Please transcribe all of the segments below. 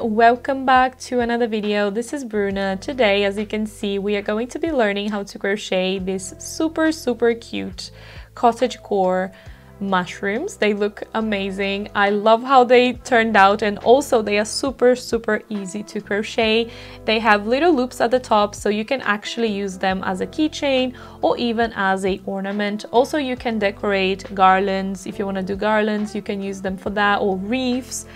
Welcome back to another video. This is Bruna. Today, as you can see, we are going to be learning how to crochet this super, super cute cottage core mushrooms. They look amazing. I love how they turned out and also they are super, super easy to crochet. They have little loops at the top so you can actually use them as a keychain or even as a ornament. Also, you can decorate garlands. If you want to do garlands, you can use them for that or wreaths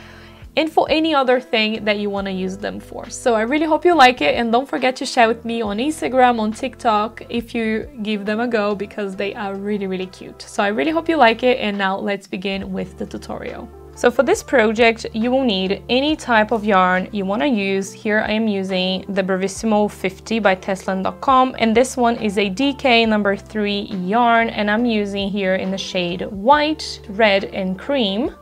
and for any other thing that you want to use them for. So I really hope you like it and don't forget to share with me on Instagram, on TikTok if you give them a go because they are really, really cute. So I really hope you like it and now let's begin with the tutorial. So for this project, you will need any type of yarn you want to use. Here I am using the Bravissimo 50 by Tessiland.com and this one is a DK number 3 yarn and I'm using here in the shade white, red and cream.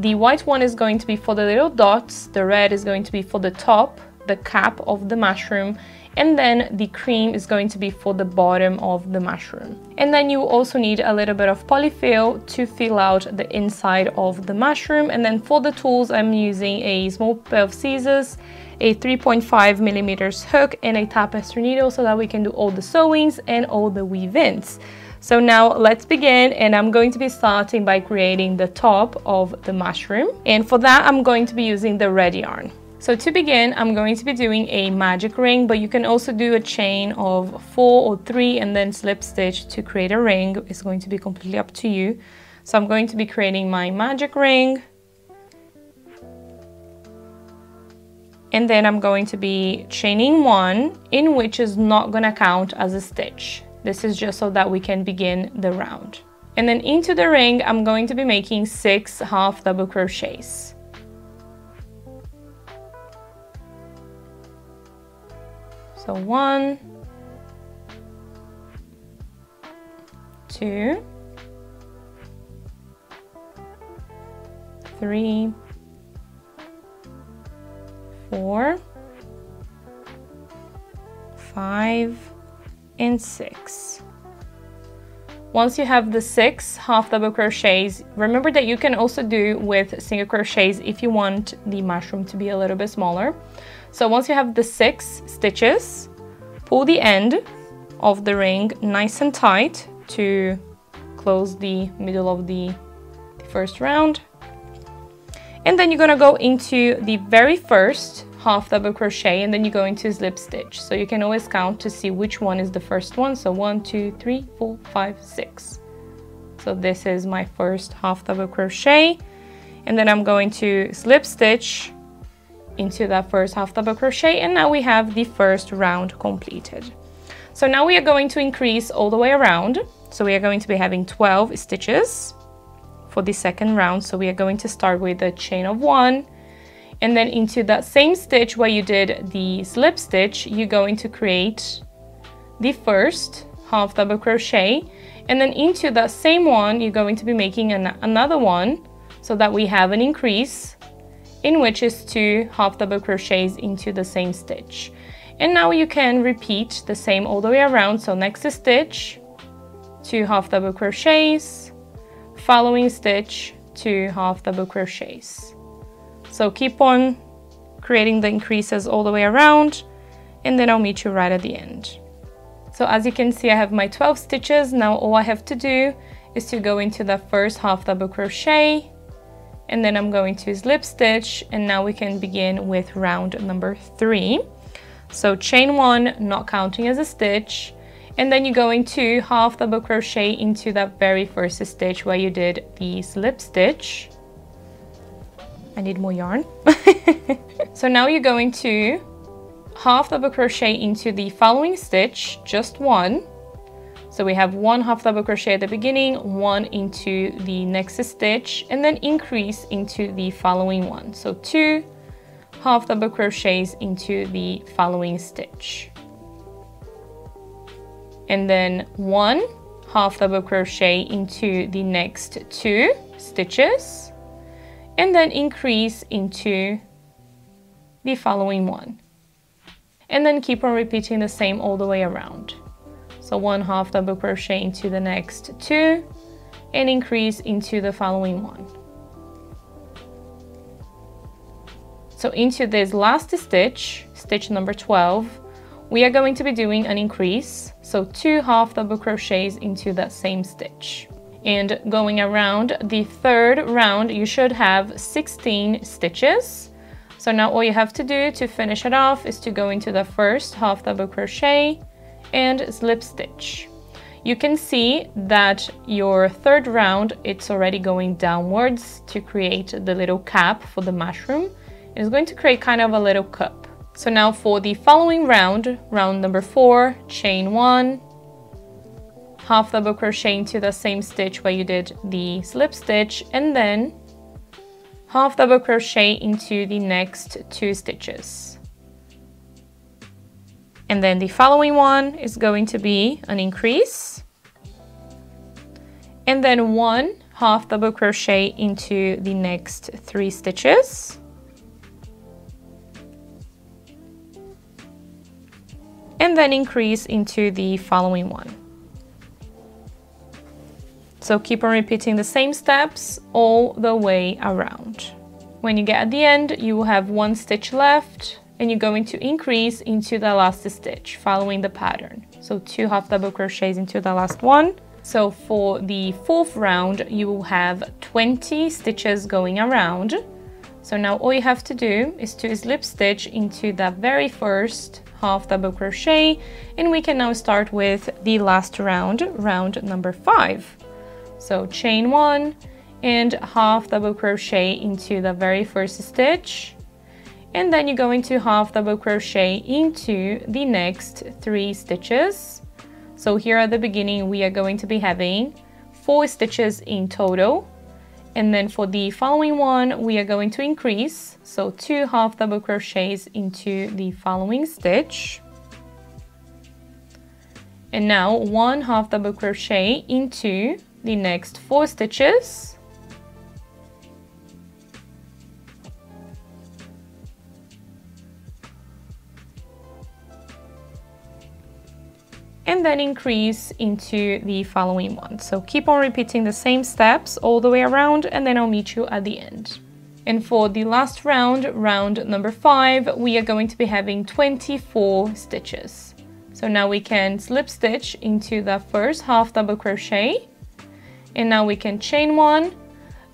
The white one is going to be for the little dots, the red is going to be for the top, the cap of the mushroom, and then the cream is going to be for the bottom of the mushroom. And then you also need a little bit of polyfill to fill out the inside of the mushroom. And then for the tools, I'm using a small pair of scissors, a 3.5 millimeters hook, and a tapestry needle so that we can do all the sewings and all the weave-ins. So now let's begin and I'm going to be starting by creating the top of the mushroom. And for that, I'm going to be using the red yarn. So to begin, I'm going to be doing a magic ring, but you can also do a chain of four or three and then slip stitch to create a ring. It's going to be completely up to you. So I'm going to be creating my magic ring. And then I'm going to be chaining one in which is not gonna count as a stitch. This is just so that we can begin the round. And then into the ring, I'm going to be making six half double crochets. So one, two, three, four, five, and six. Once you have the six half double crochets, remember that you can also do with single crochets if you want the mushroom to be a little bit smaller. So once you have the six stitches, pull the end of the ring nice and tight to close the middle of the, first round. And then you're gonna go into the very first half double crochet and then you go into slip stitch. So you can always count to see which one is the first one. So one, two, three, four, five, six. So this is my first half double crochet. And then I'm going to slip stitch into that first half double crochet. And now we have the first round completed. So now we are going to increase all the way around. So we are going to be having 12 stitches for the second round. So we are going to start with a chain of one, and then into that same stitch where you did the slip stitch, you're going to create the first half double crochet. And then into that same one, you're going to be making an another one so that we have an increase in which is two half double crochets into the same stitch. And now you can repeat the same all the way around. So next stitch, two half double crochets, following stitch, two half double crochets. So keep on creating the increases all the way around and then I'll meet you right at the end. So as you can see, I have my 12 stitches. Now all I have to do is to go into the first half double crochet and then I'm going to slip stitch and now we can begin with round number three. So chain one, not counting as a stitch, and then you go into half double crochet into that very first stitch where you did the slip stitch I need more yarn. so now you're going to half double crochet into the following stitch, just one. So we have one half double crochet at the beginning, one into the next stitch, and then increase into the following one. So two half double crochets into the following stitch. And then one half double crochet into the next two stitches and then increase into the following one. And then keep on repeating the same all the way around. So one half double crochet into the next two and increase into the following one. So into this last stitch, stitch number 12, we are going to be doing an increase. So two half double crochets into that same stitch. And going around the third round, you should have 16 stitches. So now all you have to do to finish it off is to go into the first half double crochet and slip stitch. You can see that your third round, it's already going downwards to create the little cap for the mushroom. It's going to create kind of a little cup. So now for the following round, round number four, chain one, half double crochet into the same stitch where you did the slip stitch, and then half double crochet into the next two stitches. And then the following one is going to be an increase, and then one half double crochet into the next three stitches. and then increase into the following one. So keep on repeating the same steps all the way around. When you get at the end, you will have one stitch left and you're going to increase into the last stitch following the pattern. So two half double crochets into the last one. So for the fourth round, you will have 20 stitches going around. So now all you have to do is to slip stitch into the very first half double crochet and we can now start with the last round, round number five. So chain one and half double crochet into the very first stitch and then you go into half double crochet into the next three stitches. So here at the beginning we are going to be having four stitches in total and then for the following one, we are going to increase. So two half double crochets into the following stitch. And now one half double crochet into the next four stitches. and then increase into the following one. So keep on repeating the same steps all the way around and then I'll meet you at the end. And for the last round, round number five, we are going to be having 24 stitches. So now we can slip stitch into the first half double crochet and now we can chain one,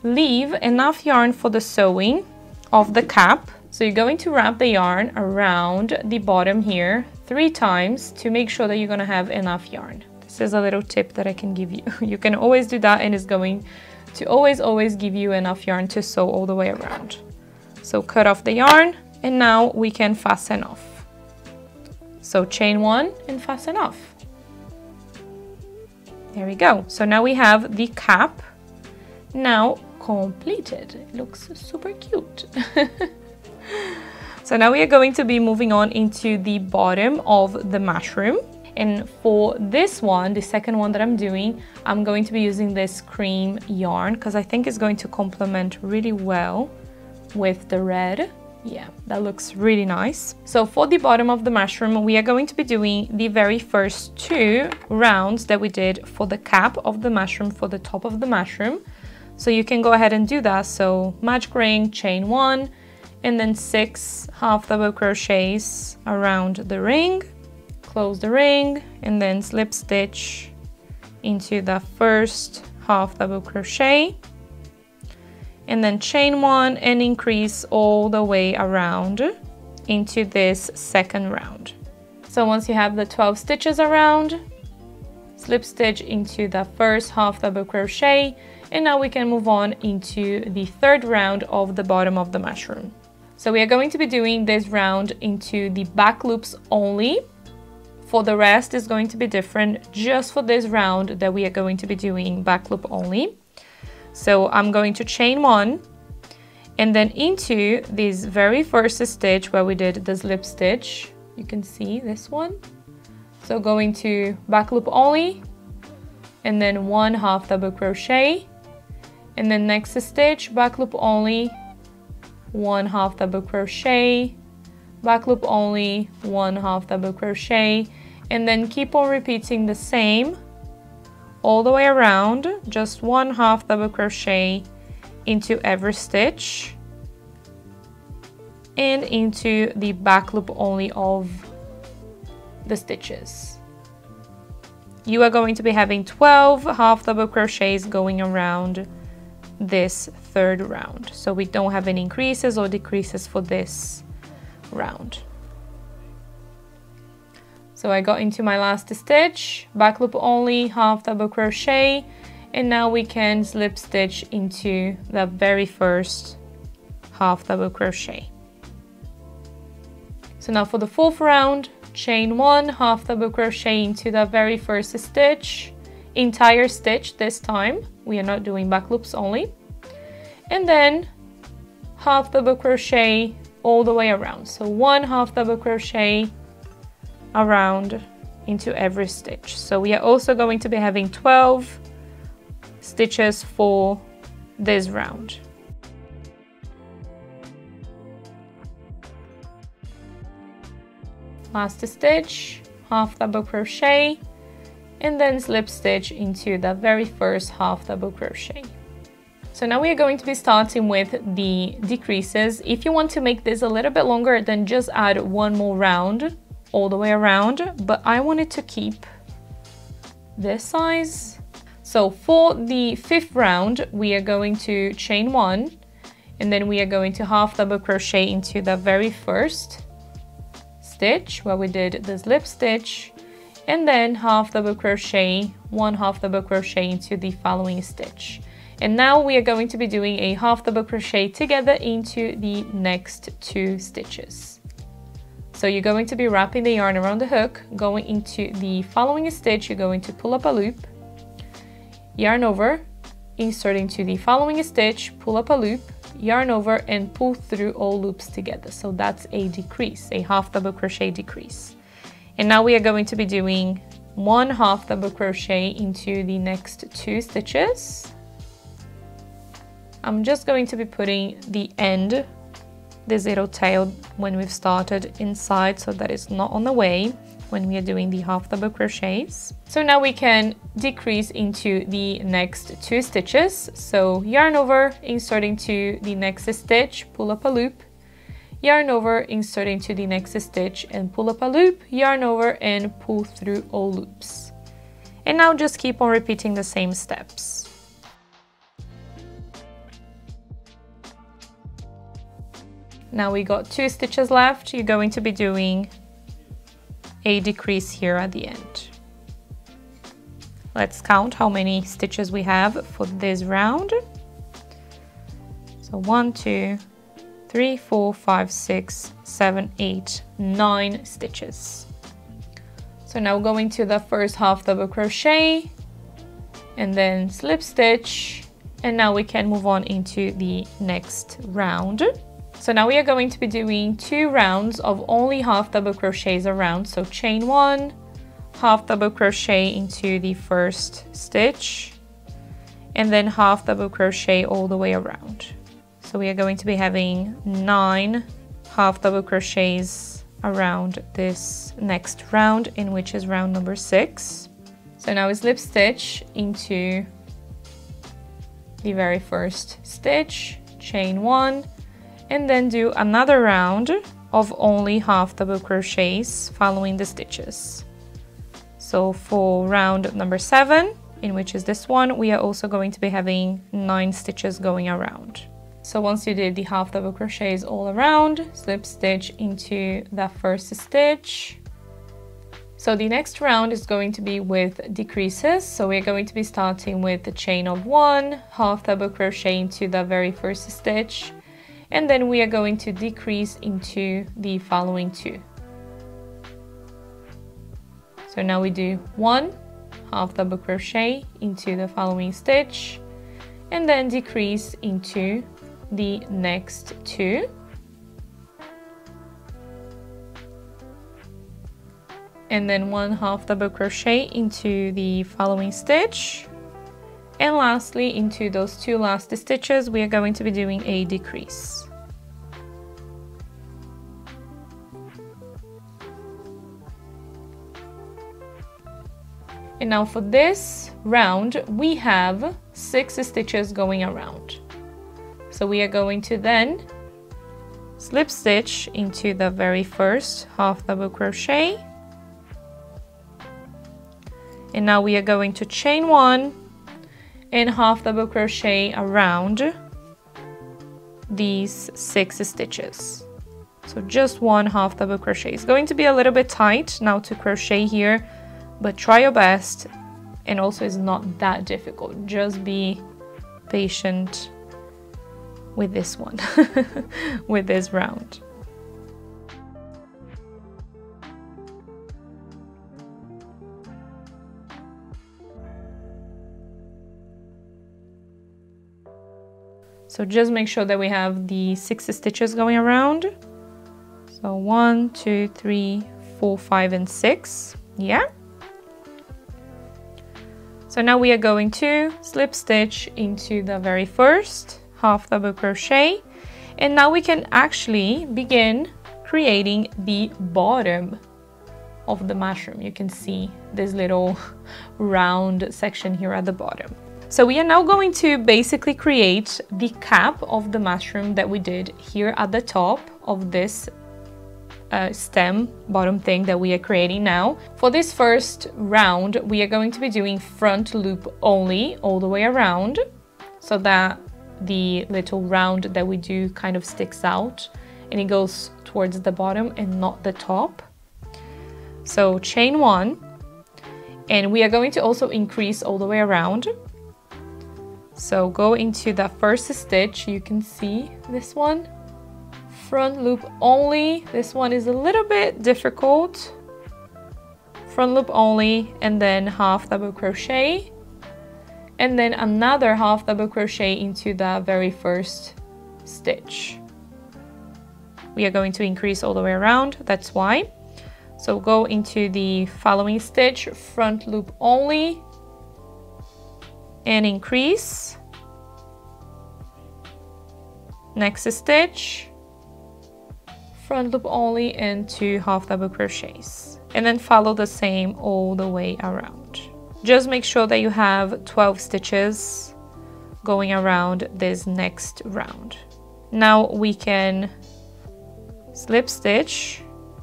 leave enough yarn for the sewing of the cap. So you're going to wrap the yarn around the bottom here three times to make sure that you're gonna have enough yarn. This is a little tip that I can give you. You can always do that and it's going to always, always give you enough yarn to sew all the way around. So cut off the yarn and now we can fasten off. So chain one and fasten off. There we go. So now we have the cap now completed. It looks super cute. So now we are going to be moving on into the bottom of the mushroom. And for this one, the second one that I'm doing, I'm going to be using this cream yarn because I think it's going to complement really well with the red. Yeah, that looks really nice. So for the bottom of the mushroom, we are going to be doing the very first two rounds that we did for the cap of the mushroom for the top of the mushroom. So you can go ahead and do that. So magic ring, chain one, and then six half double crochets around the ring close the ring and then slip stitch into the first half double crochet and then chain one and increase all the way around into this second round so once you have the 12 stitches around slip stitch into the first half double crochet and now we can move on into the third round of the bottom of the mushroom so we are going to be doing this round into the back loops only. For the rest is going to be different just for this round that we are going to be doing back loop only. So I'm going to chain one and then into this very first stitch where we did the slip stitch, you can see this one. So going to back loop only and then one half double crochet. And then next stitch back loop only one half double crochet. Back loop only one half double crochet. And then keep on repeating the same all the way around just one half double crochet into every stitch and into the back loop only of the stitches. You are going to be having 12 half double crochets going around this third round. So we don't have any increases or decreases for this round. So I got into my last stitch, back loop only, half double crochet, and now we can slip stitch into the very first half double crochet. So now for the fourth round, chain one, half double crochet into the very first stitch, entire stitch this time. We are not doing back loops only. And then half double crochet all the way around. So one half double crochet around into every stitch. So we are also going to be having 12 stitches for this round. last stitch, half double crochet, and then slip stitch into the very first half double crochet. So now we are going to be starting with the decreases. If you want to make this a little bit longer, then just add one more round all the way around, but I wanted to keep this size. So for the fifth round, we are going to chain one, and then we are going to half double crochet into the very first stitch where we did the slip stitch and then half double crochet, one half double crochet into the following stitch. And now we are going to be doing a half double crochet together into the next two stitches. So you're going to be wrapping the yarn around the hook, going into the following stitch, you're going to pull up a loop, yarn over, insert into the following stitch, pull up a loop, yarn over and pull through all loops together. So that's a decrease, a half double crochet decrease. And now we are going to be doing one half double crochet into the next two stitches. I'm just going to be putting the end, this little tail when we've started inside so that it's not on the way when we are doing the half double crochets. So now we can decrease into the next two stitches. So yarn over, insert into the next stitch, pull up a loop, yarn over, insert into the next stitch and pull up a loop, yarn over and pull through all loops. And now just keep on repeating the same steps. Now we got two stitches left. You're going to be doing a decrease here at the end. Let's count how many stitches we have for this round. So one, two, three, four, five, six, seven, eight, nine stitches. So now going to the first half double crochet and then slip stitch and now we can move on into the next round. So now we are going to be doing two rounds of only half double crochets around. So chain one, half double crochet into the first stitch, and then half double crochet all the way around. So we are going to be having nine half double crochets around this next round, in which is round number six. So now we slip stitch into the very first stitch, chain one, and then do another round of only half double crochets following the stitches. So for round number seven, in which is this one, we are also going to be having nine stitches going around. So once you did the half double crochets all around, slip stitch into the first stitch. So the next round is going to be with decreases. So we're going to be starting with the chain of one, half double crochet into the very first stitch, and then we are going to decrease into the following two. So now we do one half double crochet into the following stitch and then decrease into the next two. And then one half double crochet into the following stitch and lastly, into those two last stitches, we are going to be doing a decrease. And now for this round, we have six stitches going around. So we are going to then slip stitch into the very first half double crochet and now we are going to chain one and half double crochet around these six stitches. So just one half double crochet. It's going to be a little bit tight now to crochet here but try your best. And also it's not that difficult. Just be patient with this one with this round So just make sure that we have the six stitches going around. So one, two, three, four, five, and six. Yeah. So now we are going to slip stitch into the very first half double crochet. And now we can actually begin creating the bottom of the mushroom. You can see this little round section here at the bottom. So we are now going to basically create the cap of the mushroom that we did here at the top of this uh, stem bottom thing that we are creating now. For this first round, we are going to be doing front loop only all the way around so that the little round that we do kind of sticks out and it goes towards the bottom and not the top. So chain one, and we are going to also increase all the way around. So go into the first stitch, you can see this one, front loop only. This one is a little bit difficult. Front loop only and then half double crochet and then another half double crochet into the very first stitch. We are going to increase all the way around, that's why. So go into the following stitch, front loop only, and increase. Next stitch. Front loop only and two half double crochets. And then follow the same all the way around. Just make sure that you have 12 stitches going around this next round. Now we can slip stitch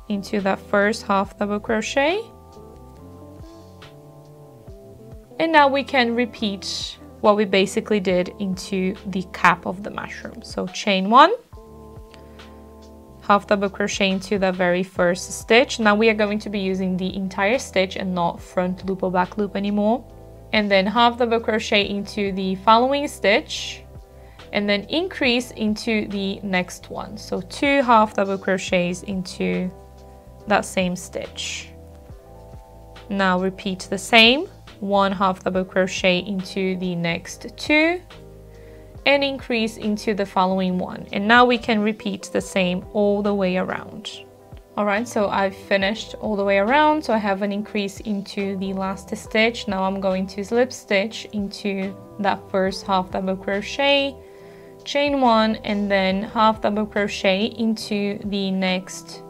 into that first half double crochet And now we can repeat what we basically did into the cap of the mushroom. So chain one, half double crochet into the very first stitch. Now we are going to be using the entire stitch and not front loop or back loop anymore. And then half double crochet into the following stitch and then increase into the next one. So two half double crochets into that same stitch. Now repeat the same one half double crochet into the next two and increase into the following one. And now we can repeat the same all the way around. All right so i've finished all the way around. So i have an increase into the last stitch. Now i'm going to slip stitch into that first half double crochet chain one and then half double crochet into the next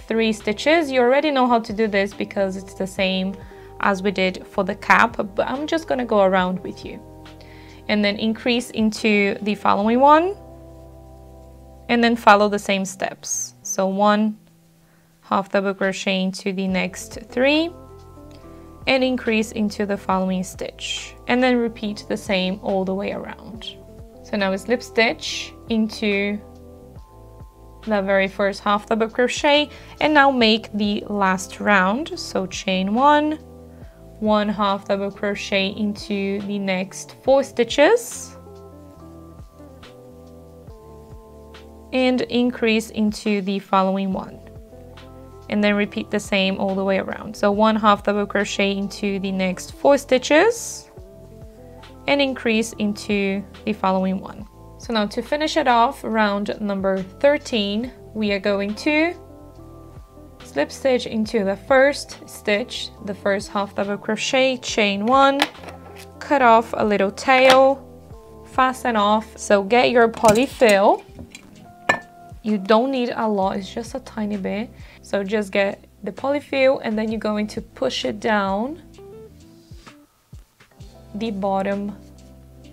three stitches. You already know how to do this because it's the same as we did for the cap, but I'm just gonna go around with you. And then increase into the following one, and then follow the same steps. So one half double crochet into the next three, and increase into the following stitch. And then repeat the same all the way around. So now we slip stitch into the very first half double crochet and now make the last round so chain one one half double crochet into the next four stitches. And increase into the following one. And then repeat the same all the way around. So one half double crochet into the next four stitches. And increase into the following one. So now to finish it off round number 13 we are going to slip stitch into the first stitch, the first half double crochet, chain one, cut off a little tail, fasten off. So get your polyfill. You don't need a lot, it's just a tiny bit. So just get the polyfill and then you're going to push it down the bottom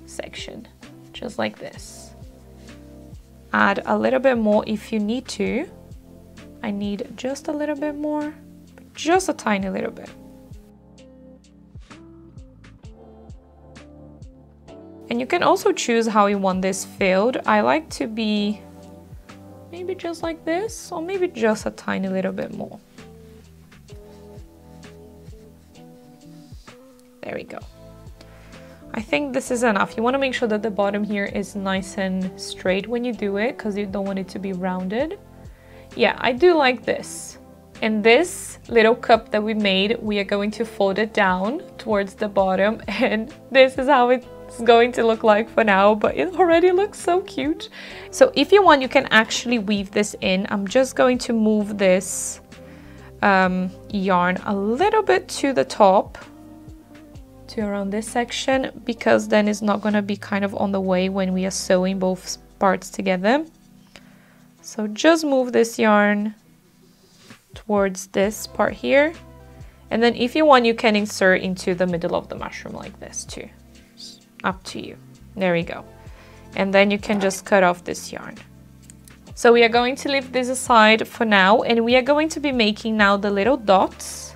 section, just like this. add a little bit more if you need to. I need just a little bit more, just a tiny little bit. And you can also choose how you want this filled. I like to be maybe just like this, or maybe just a tiny little bit more. There we go. I think this is enough. You want to make sure that the bottom here is nice and straight when you do it because you don't want it to be rounded. Yeah, I do like this. And this little cup that we made, we are going to fold it down towards the bottom and this is how it's going to look like for now, but it already looks so cute. So if you want, you can actually weave this in. I'm just going to move this um, yarn a little bit to the top to around this section because then it's not going to be kind of on the way when we are sewing both parts together. So just move this yarn towards this part here. And then if you want, you can insert into the middle of the mushroom like this too up to you. There we go. And then you can just cut off this yarn. So we are going to leave this aside for now and we are going to be making now the little dots.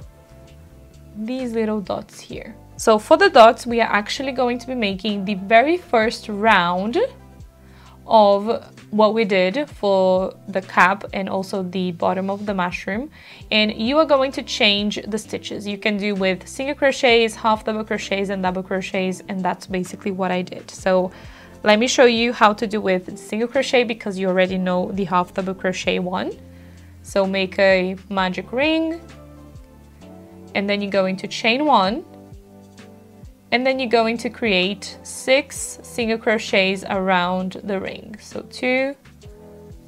These little dots here. So for the dots, we are actually going to be making the very first round of what we did for the cap and also the bottom of the mushroom. And you are going to change the stitches. You can do with single crochets half double crochets and double crochets and that's basically what I did. So let me show you how to do with single crochet because you already know the half double crochet one. So make a magic ring and then you go into chain one and then you're going to create six single crochets around the ring. So two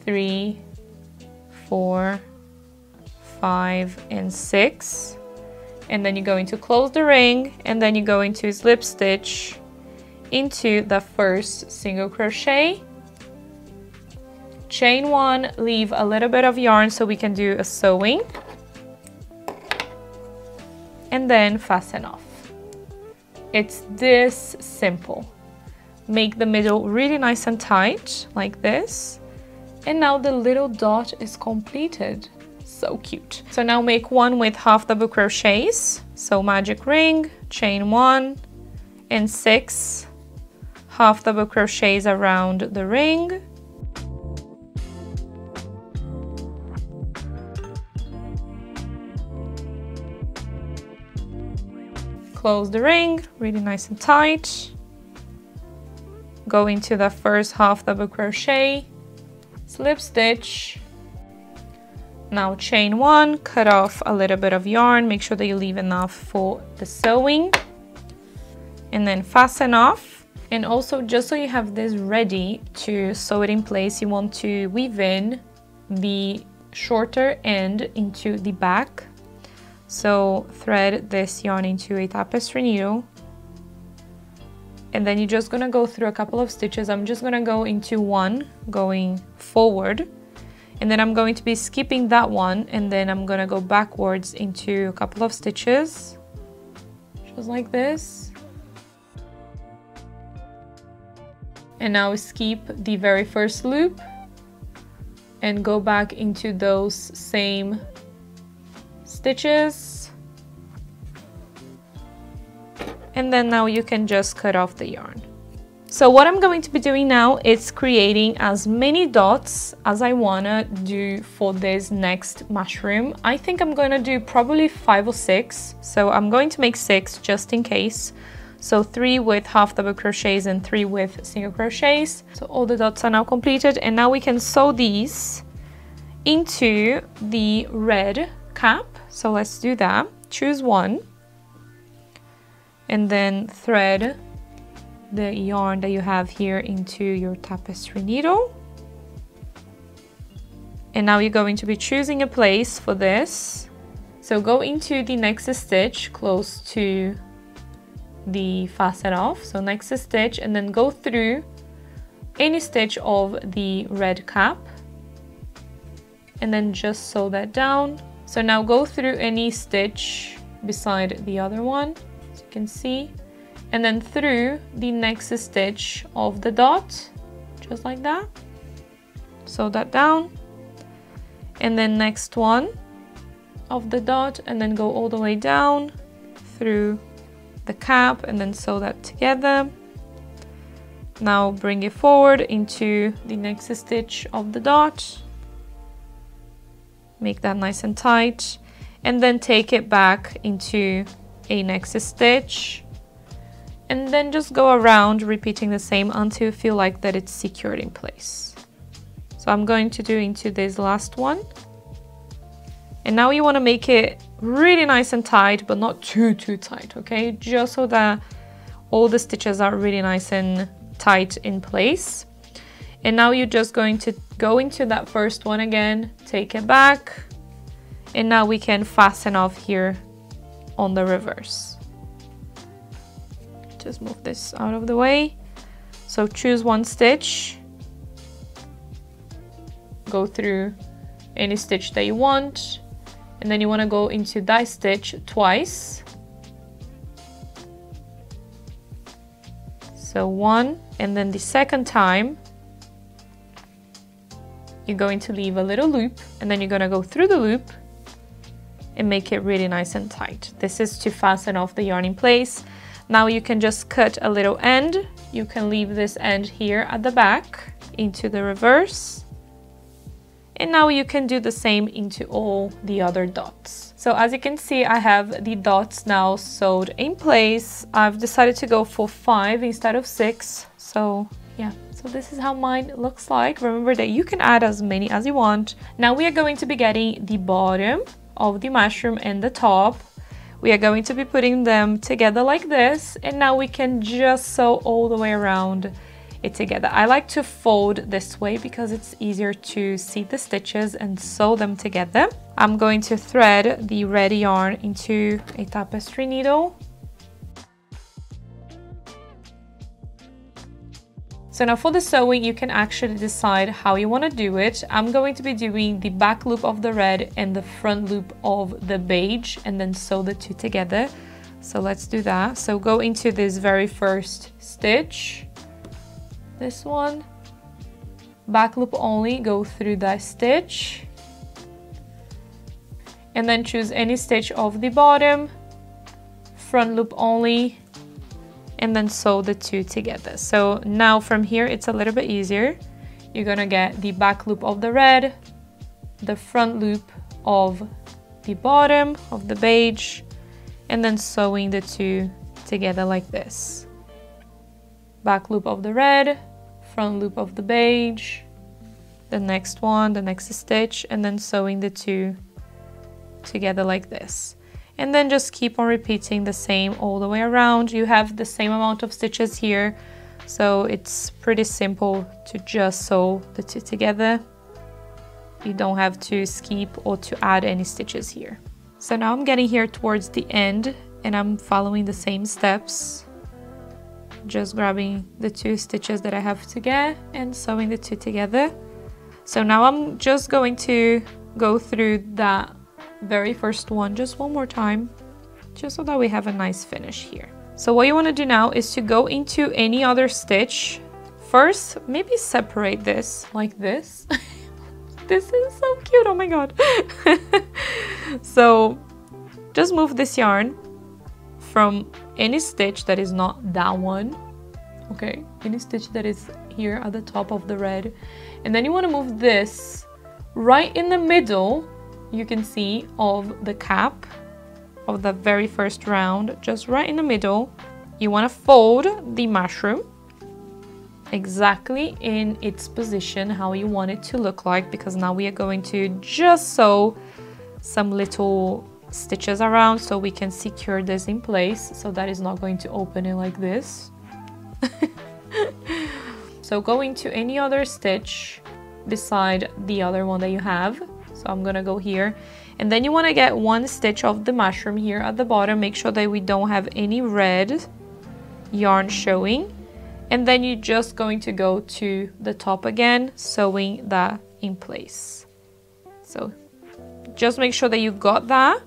three four five and six. And then you're going to close the ring and then you're going to slip stitch into the first single crochet. Chain one leave a little bit of yarn so we can do a sewing. And then fasten off it's this simple. Make the middle really nice and tight, like this. And now the little dot is completed. So cute. So now make one with half double crochets. So magic ring, chain one, and six half double crochets around the ring close the ring really nice and tight. Go into the first half double crochet slip stitch. Now chain one cut off a little bit of yarn make sure that you leave enough for the sewing. And then fasten off. And also just so you have this ready to sew it in place you want to weave in the shorter end into the back so thread this yarn into a tapestry needle. And then you're just gonna go through a couple of stitches. I'm just gonna go into one going forward. And then I'm going to be skipping that one. And then I'm gonna go backwards into a couple of stitches. Just like this. And now skip the very first loop and go back into those same stitches and then now you can just cut off the yarn. So what I'm going to be doing now is creating as many dots as I wanna do for this next mushroom. I think I'm gonna do probably five or six. So I'm going to make six just in case. So three with half double crochets and three with single crochets. So all the dots are now completed and now we can sew these into the red cap so let's do that. Choose one and then thread the yarn that you have here into your tapestry needle. And now you're going to be choosing a place for this. So go into the next stitch close to the fasten off. So next stitch and then go through any stitch of the red cap and then just sew that down so now go through any stitch beside the other one, as you can see, and then through the next stitch of the dot, just like that. sew that down. And then next one of the dot and then go all the way down through the cap and then sew that together. Now bring it forward into the next stitch of the dot make that nice and tight and then take it back into a next stitch and then just go around repeating the same until you feel like that it's secured in place. So I'm going to do into this last one. And now you want to make it really nice and tight, but not too, too tight, okay? Just so that all the stitches are really nice and tight in place. And now you're just going to go into that first one again, take it back, and now we can fasten off here on the reverse. Just move this out of the way. So choose one stitch. Go through any stitch that you want. And then you want to go into that stitch twice. So one and then the second time you're going to leave a little loop and then you're going to go through the loop and make it really nice and tight. This is to fasten off the yarn in place. Now you can just cut a little end. You can leave this end here at the back into the reverse. And now you can do the same into all the other dots. So as you can see, I have the dots now sewed in place. I've decided to go for five instead of six. So yeah, so this is how mine looks like. Remember that you can add as many as you want. Now we are going to be getting the bottom of the mushroom and the top we are going to be putting them together like this and now we can just sew all the way around it together. I like to fold this way because it's easier to see the stitches and sew them together. I'm going to thread the red yarn into a tapestry needle So now for the sewing, you can actually decide how you want to do it. I'm going to be doing the back loop of the red and the front loop of the beige and then sew the two together. So let's do that. So go into this very first stitch, this one, back loop only, go through that stitch, and then choose any stitch of the bottom, front loop only, and then sew the two together. So now from here, it's a little bit easier. You're gonna get the back loop of the red, the front loop of the bottom of the beige, and then sewing the two together like this. Back loop of the red, front loop of the beige, the next one, the next stitch, and then sewing the two together like this and then just keep on repeating the same all the way around. You have the same amount of stitches here, so it's pretty simple to just sew the two together. You don't have to skip or to add any stitches here. So now I'm getting here towards the end and I'm following the same steps. Just grabbing the two stitches that I have to get and sewing the two together. So now I'm just going to go through that very first one just one more time, just so that we have a nice finish here. So what you want to do now is to go into any other stitch. First, maybe separate this like this. this is so cute, oh my god. so just move this yarn from any stitch that is not that one, okay? Any stitch that is here at the top of the red. And then you want to move this right in the middle you can see of the cap of the very first round just right in the middle. You want to fold the mushroom exactly in its position how you want it to look like because now we are going to just sew some little stitches around so we can secure this in place so that is not going to open it like this. So go into any other stitch beside the other one that you have so I'm gonna go here. And then you wanna get one stitch of the mushroom here at the bottom. Make sure that we don't have any red yarn showing. And then you're just going to go to the top again, sewing that in place. So just make sure that you got that.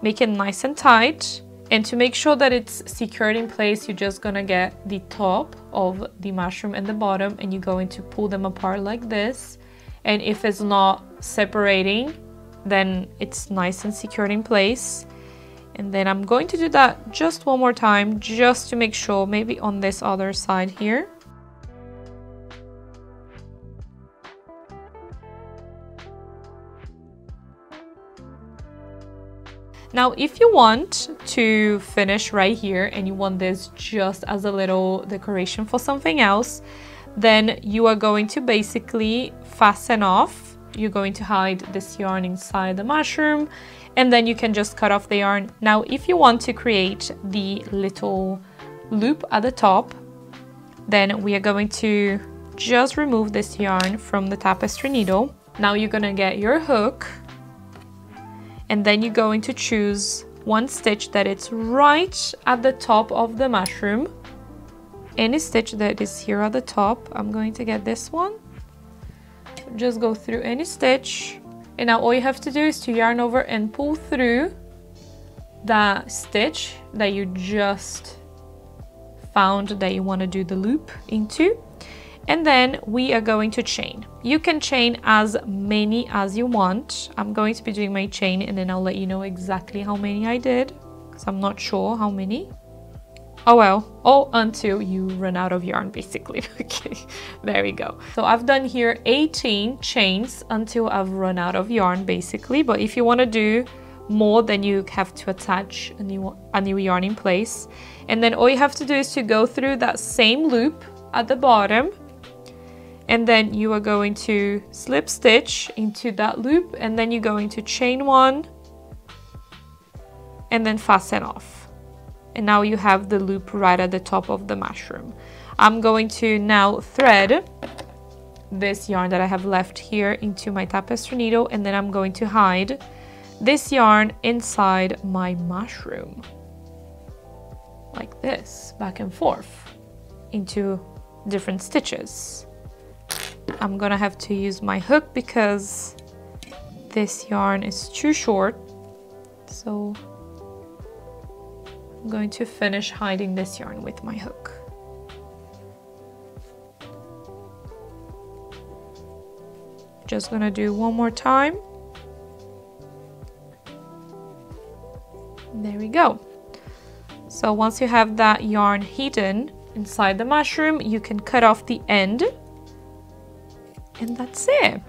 Make it nice and tight. And to make sure that it's secured in place, you're just gonna get the top of the mushroom and the bottom and you're going to pull them apart like this and if it's not separating then it's nice and secured in place. And then I'm going to do that just one more time just to make sure maybe on this other side here. Now, if you want to finish right here and you want this just as a little decoration for something else, then you are going to basically fasten off. You're going to hide this yarn inside the mushroom and then you can just cut off the yarn. Now, if you want to create the little loop at the top, then we are going to just remove this yarn from the tapestry needle. Now you're gonna get your hook and then you're going to choose one stitch that it's right at the top of the mushroom any stitch that is here at the top I'm going to get this one just go through any stitch and now all you have to do is to yarn over and pull through that stitch that you just found that you want to do the loop into and then we are going to chain. You can chain as many as you want. I'm going to be doing my chain and then I'll let you know exactly how many I did because I'm not sure how many. Oh well, oh until you run out of yarn basically. okay, there we go. So I've done here 18 chains until I've run out of yarn basically. But if you want to do more then you have to attach a new, a new yarn in place. And then all you have to do is to go through that same loop at the bottom and then you are going to slip stitch into that loop and then you're going to chain one and then fasten off and now you have the loop right at the top of the mushroom I'm going to now thread this yarn that I have left here into my tapestry needle and then I'm going to hide this yarn inside my mushroom like this back and forth into different stitches I'm gonna have to use my hook because this yarn is too short. So I'm going to finish hiding this yarn with my hook. Just gonna do one more time. There we go. So once you have that yarn hidden inside the mushroom, you can cut off the end and that's it.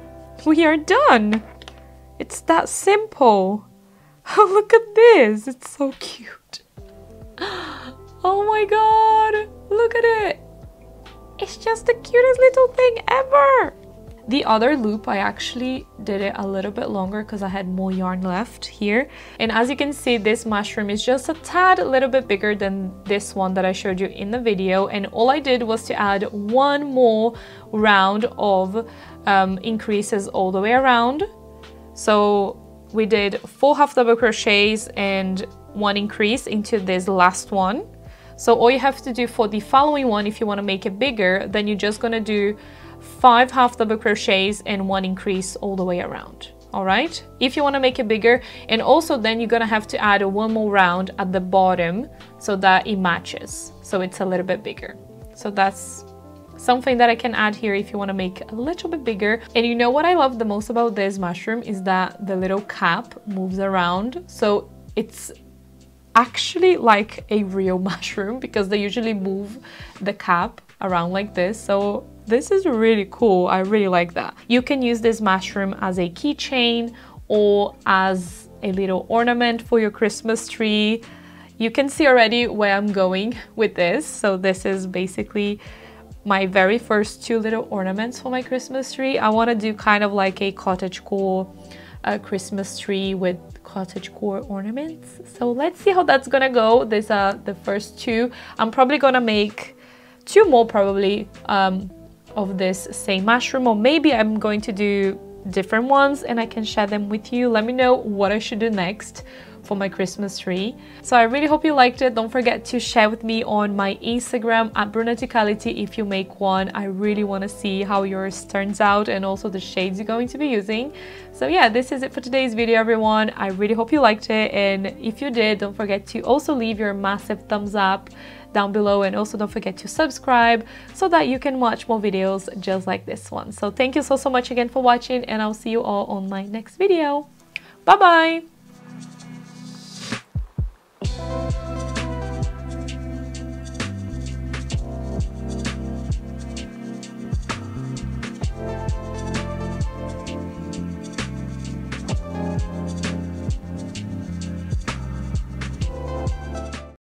We are done. It's that simple. Oh, look at this. It's so cute. Oh my god. Look at it. It's just the cutest little thing ever. The other loop, I actually did it a little bit longer because I had more yarn left here. And as you can see, this mushroom is just a tad a little bit bigger than this one that I showed you in the video. And all I did was to add one more round of um, increases all the way around. So we did four half double crochets and one increase into this last one. So all you have to do for the following one, if you want to make it bigger, then you're just going to do five half double crochets and one increase all the way around all right? If you want to make it bigger and also then you're gonna have to add a one more round at the bottom so that it matches so it's a little bit bigger. So that's something that I can add here if you want to make a little bit bigger. And you know what I love the most about this mushroom is that the little cap moves around so it's actually like a real mushroom because they usually move the cap around like this so this is really cool. I really like that. You can use this mushroom as a keychain or as a little ornament for your Christmas tree. You can see already where I'm going with this. So this is basically my very first two little ornaments for my Christmas tree. I want to do kind of like a cottage cottagecore uh, Christmas tree with cottagecore ornaments. So let's see how that's gonna go. These are the first two. I'm probably gonna make two more probably um, of this same mushroom or maybe I'm going to do different ones and I can share them with you. Let me know what I should do next for my Christmas tree. So I really hope you liked it. Don't forget to share with me on my Instagram at Brunaticality if you make one. I really want to see how yours turns out and also the shades you're going to be using. So yeah, this is it for today's video everyone. I really hope you liked it and if you did, don't forget to also leave your massive thumbs up down below and also don't forget to subscribe so that you can watch more videos just like this one. So thank you so, so much again for watching and I'll see you all on my next video. Bye bye! Thank you.